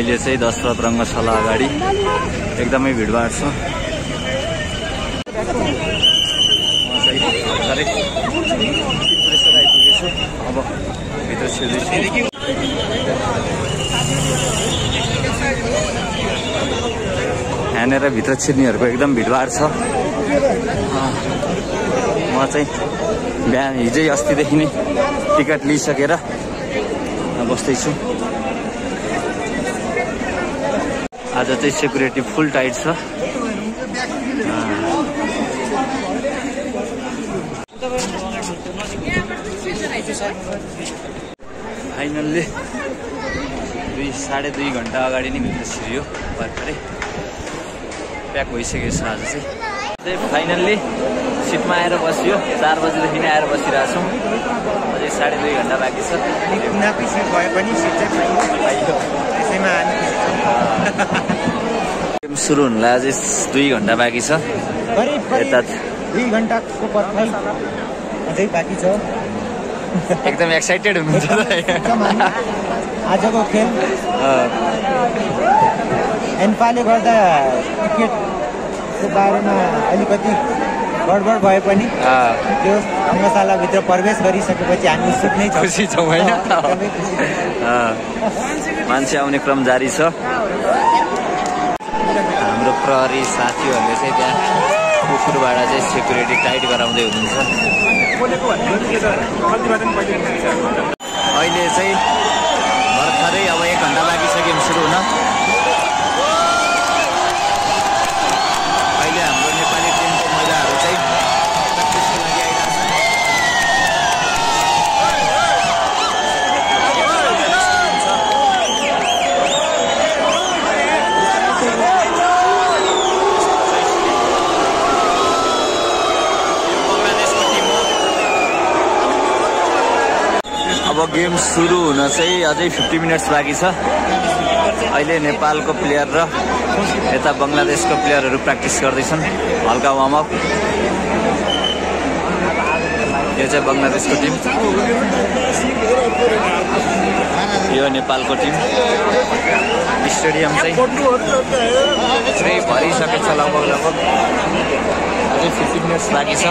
अहिले चाहिँ दशरथ रङ्गशाला अगाडि। एकदमै भिडभाड छ। अब भित्र छिर्दैछु यहाँनिर भित्र छिर्नेहरूको एकदम भिडभाड छ। म चाहिँ बिहान हिजै अस्तिदेखि नै टिकट लिइसकेर बस्दैछु। आज चाहिँ सेक्युरिटी फुल टाइट छ। फाइनल्ली दुई साढे दुई घन्टा अगाडि नै भित्र छिरियो भर्खरै प्याक भइसकेको छ आज चाहिँ। चाहिँ फाइनल्ली सिटमा आएर बसियो चार बजीदेखि नै आएर बसिरहेछौँ। अझै साढे दुई घन्टा बाँकी छ। गेम सुरु हुनुलाई अझै दुई घन्टा बाँकी छ। यता दुई घन्टाको अझै बाँकी छ। एकदम एक्साइटेड हुनुहुन्छ आजको खेल। अँ, एन्पाले गर्दा क्रिकेटको बारेमा अलिकति गडबड भए पनि त्यो रङ्गशालाभित्र प्रवेश गरिसकेपछि हामी उत्सुक नै छौँ। खुसी छौँ होइन? मान्छे आउने क्रम जारी छ। प्रहरी साथीहरूले चाहिँ त्यहाँ कुकुरबाट चाहिँ सेक्युरिटी टाइट गराउँदै हुनुहुन्छ। अहिले चाहिँ भर्खरै अब एक घन्टा बाँकी गेम सुरु हुन। गेम सुरु हुन चाहिँ अझै फिफ्टी मिनट्स बाँकी छ। अहिले नेपालको प्लेयर र यता बङ्गलादेशको प्लेयरहरू प्र्याक्टिस गर्दैछन्। हल्का वार्मअप यो चाहिँ बङ्गलादेशको टिम यो नेपालको टिम स्टेडियम चाहिँ पुरै भरिसकेको छ लगभग लगभग। अझै फिफ्टी मिनट्स बाँकी छ।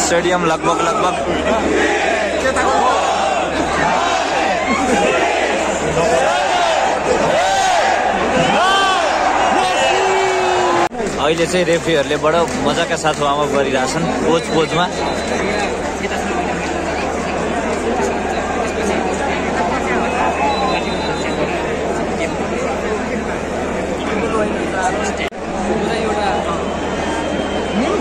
स्टेडियम लगभग लगभग अहिले चाहिँ रेफ्रीहरूले बडो मजाका साथ वार्मअप गरिरहेछन् पोज पोजमा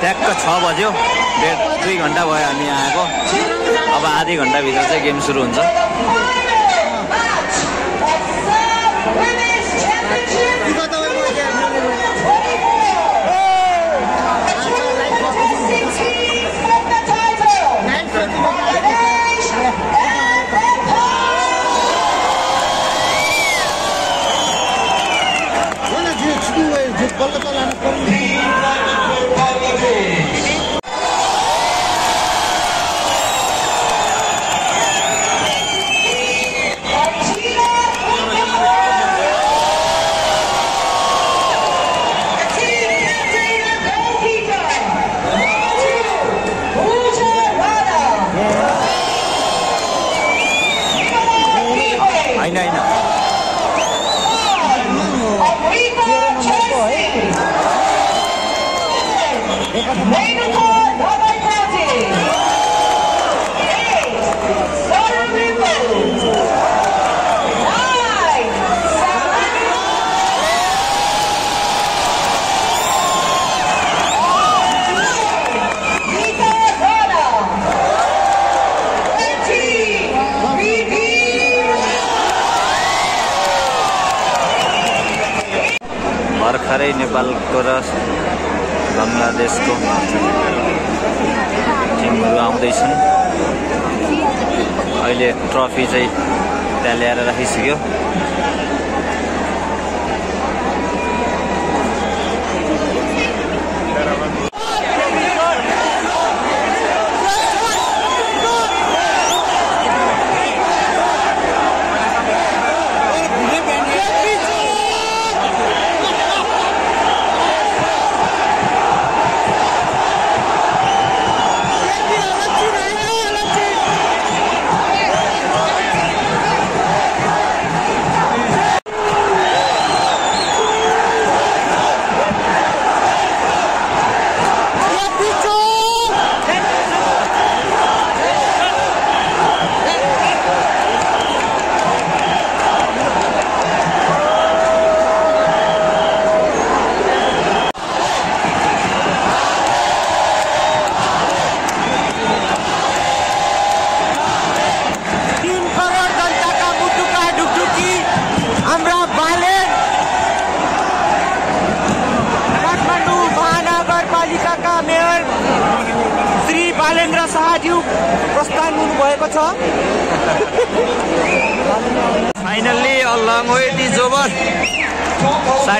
ट्याक्क छ बज्यो। डेढ दुई घन्टा भयो हामी यहाँ आएको। अब आधी घन्टाभित्र चाहिँ गेम सुरु हुन्छ। भारतको र बङ्गलादेशको टिमहरू आउँदैछन्। अहिले ट्रफी चाहिँ त्यहाँ ल्याएर राखिसक्यो।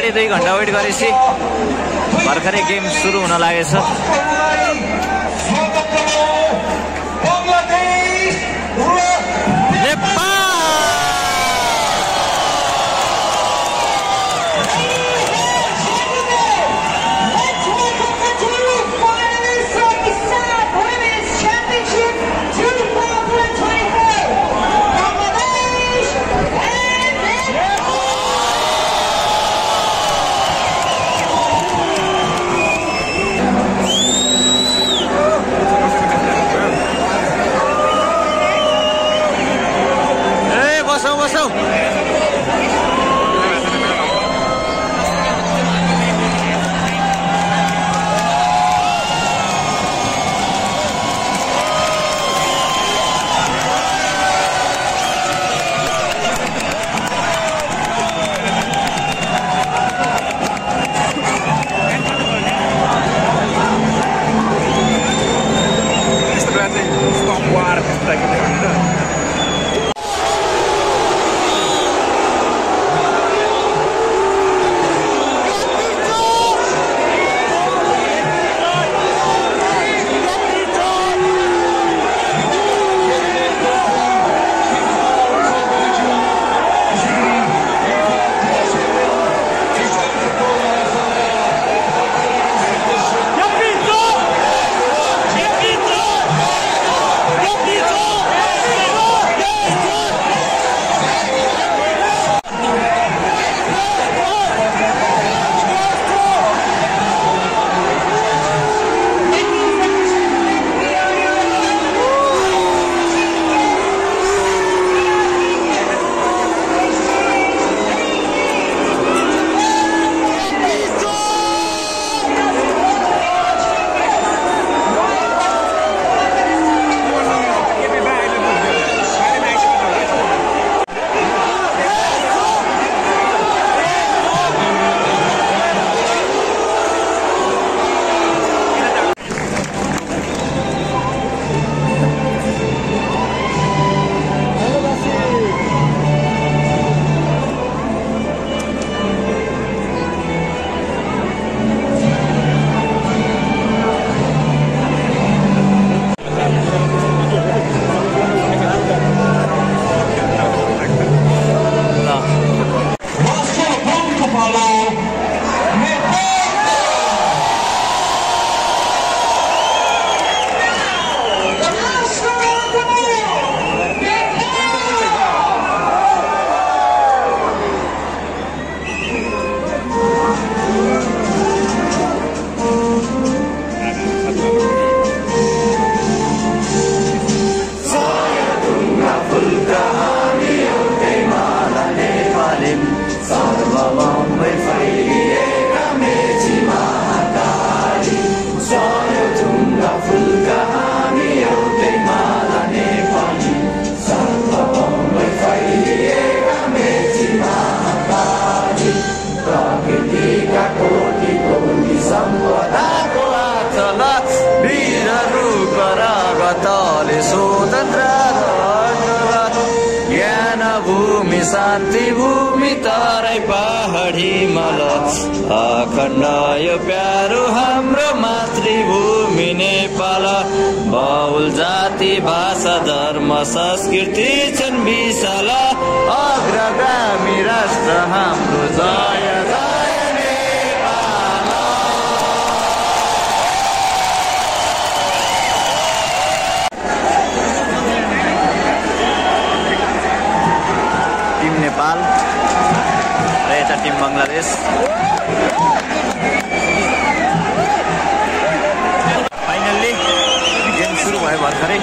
साढे दुई घन्टा वेट गरेपछि भर्खरै गेम सुरु हुन लागेछ। तराई पहाडी मल अखण्ड प्यारो हाम्रो मातृभूमि नेपाल। बहुल जाति भाषा धर्म संस्कृति छन् विशाल। अग्रगामी राष्ट्र हाम्रो जय। टिम बङ्गलादेश फाइनल्ली गेम सुरु भयो भर्खरै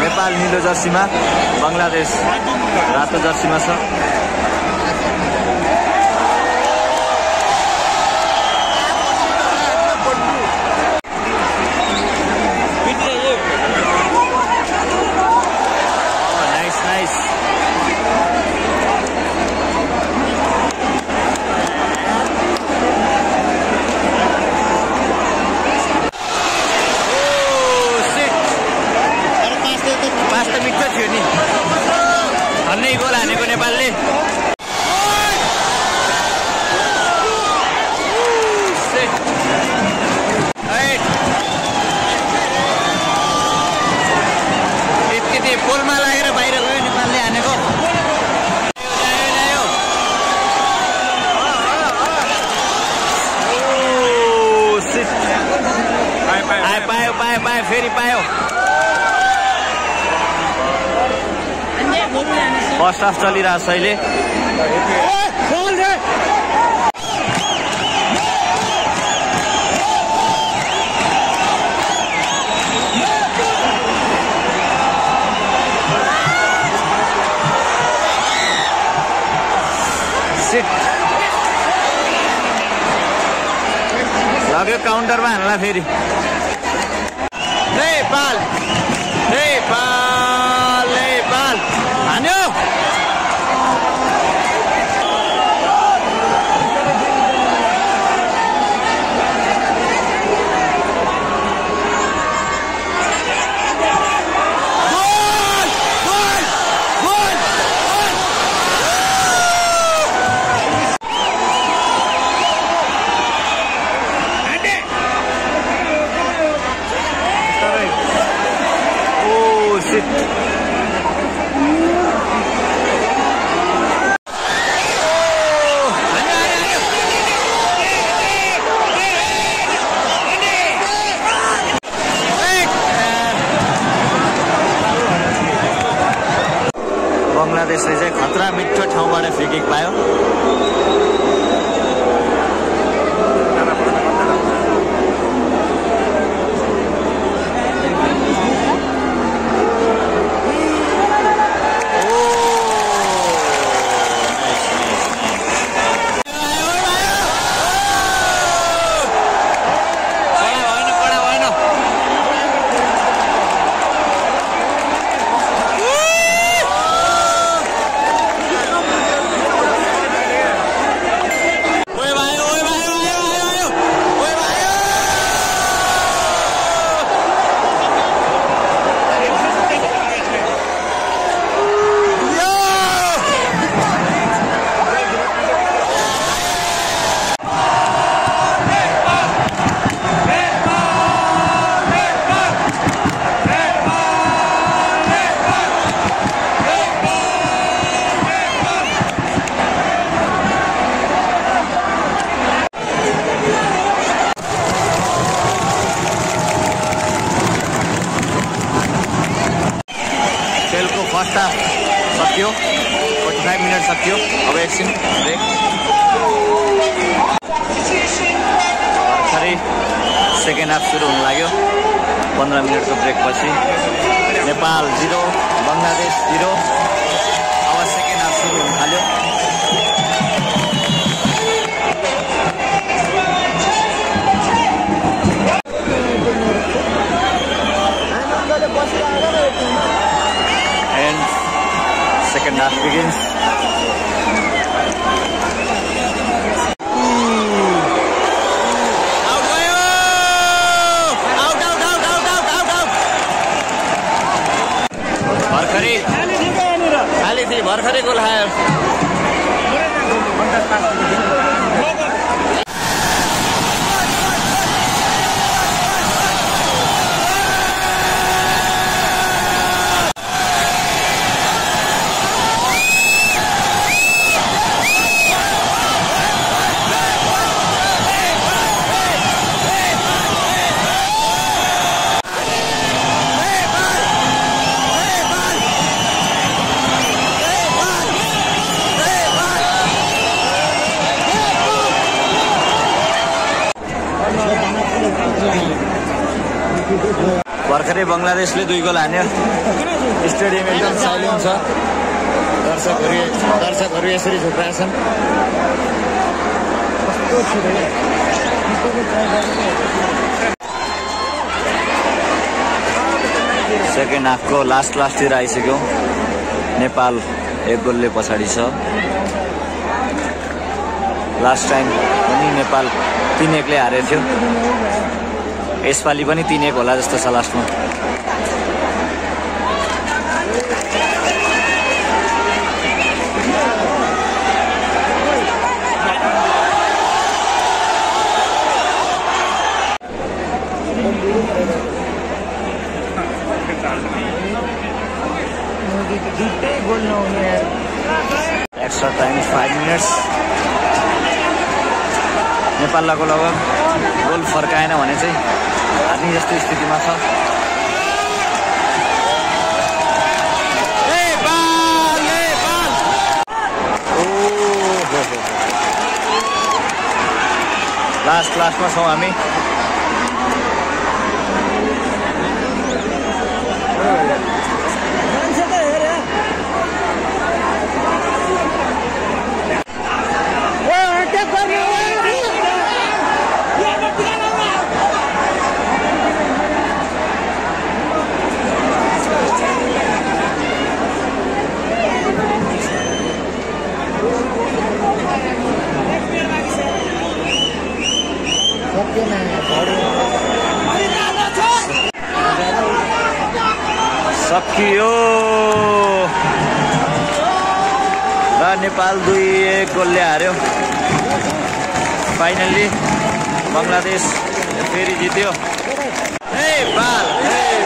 नेपाल निलो जर्सीमा बङ्गलादेश रातो जर्सीमा छ चलिरहेको छ अहिले. लाग्यो काउन्टरमा हान्ला फेरि। सेकेन्ड हाफ सुरु हुन लाग्यो पन्ध्र मिनटको ब्रेक पछि नेपाल जिरो बङ्गलादेश जिरो। अब सेकेन्ड हाफ सुरु हुन थाल्यो and second half begins. भर्खरै गोल खायो। भर्खरै बङ्गलादेशले दुई गोल हान्यो। स्टेडियम एकदम साइलेन्ट छ दर्शकहरू दर्शकहरू यसरी झुक्राछन् सेकेन्ड हाफको लास्ट लास्टतिर आइसक्यौँ। नेपाल एक गोलले पछाडि छ। लास्ट टाइम पनि नेपाल तिन एकले हारेको थियो। यसपालि पनि तिन एक होला जस्तो छ लास्टमा। एक्स्ट्रा टाइम फाइभ मिनट्स नेपाललाई अब गोल फर्काएन भने चाहिँ हार्ने जस्तो स्थितिमा छ लास्ट लास्टमा छौँ हामी मान्छे सकियो। र नेपाल दुई एक गोलले हार्यो। फाइनल्ली बङ्गलादेश फेरि जित्यो। ए।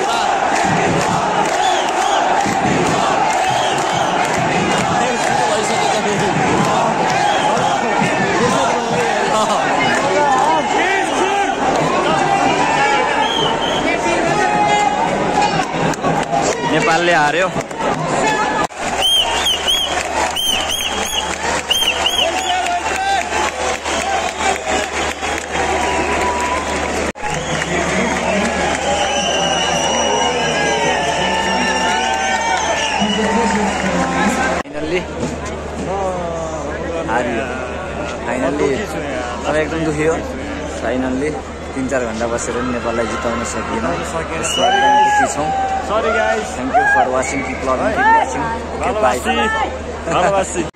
नेपालले हार्यो। फाइनल्ली अब एकदम दुखियो। फाइनल्ली तिन चार घन्टा बसेर पनि नेपाललाई जिताउन सकिएन। दुखी छौँ। Guys. Thank you for watching.